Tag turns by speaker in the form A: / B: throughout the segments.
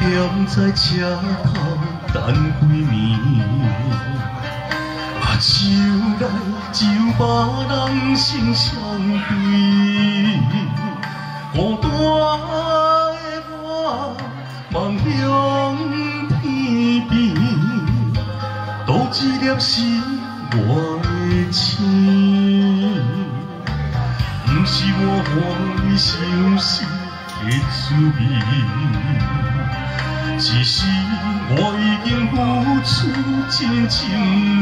A: 踮在车头等几暝，啊，酒来酒把人心相对，孤单的我望向天边，多一粒是我的星，不是我欢喜相思的滋味。只是我已经付出真情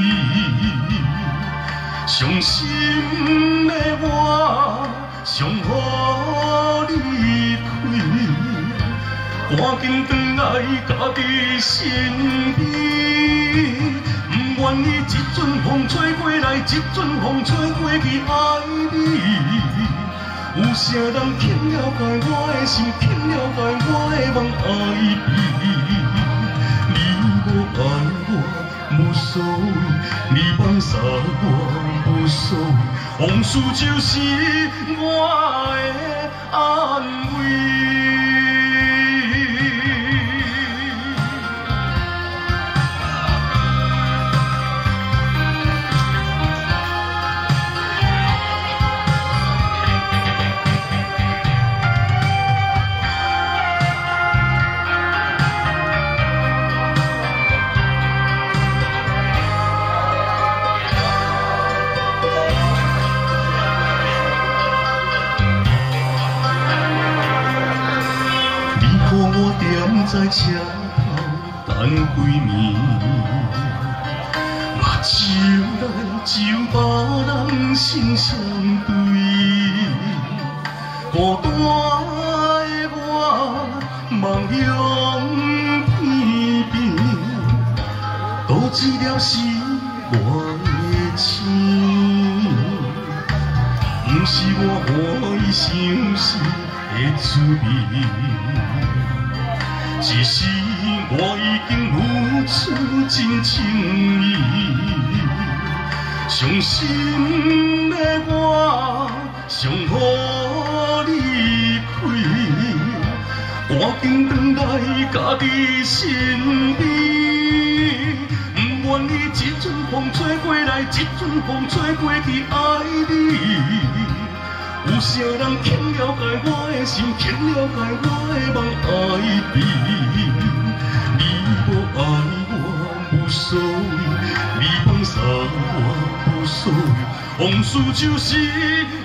A: 意，伤心的我想予你开，赶紧回来家己身边，不愿意一阵风吹过来，一阵风吹过去爱你。有啥人肯了解我的心，肯了解我的梦爱你？往事就是我的在车头等几暝，目睭来酒把人心相对，孤单的我望向天边，多一粒是我的情，不是我欢喜相思的滋味。只是我已经付出真情意，伤心的我想予你开，赶紧回来家己身边，不愿意一阵风吹过来，一阵风吹过去爱你。有谁人肯了解我的心，肯了解我的梦爱你？你无爱我无所谓，你放下我不所谓，往事就是。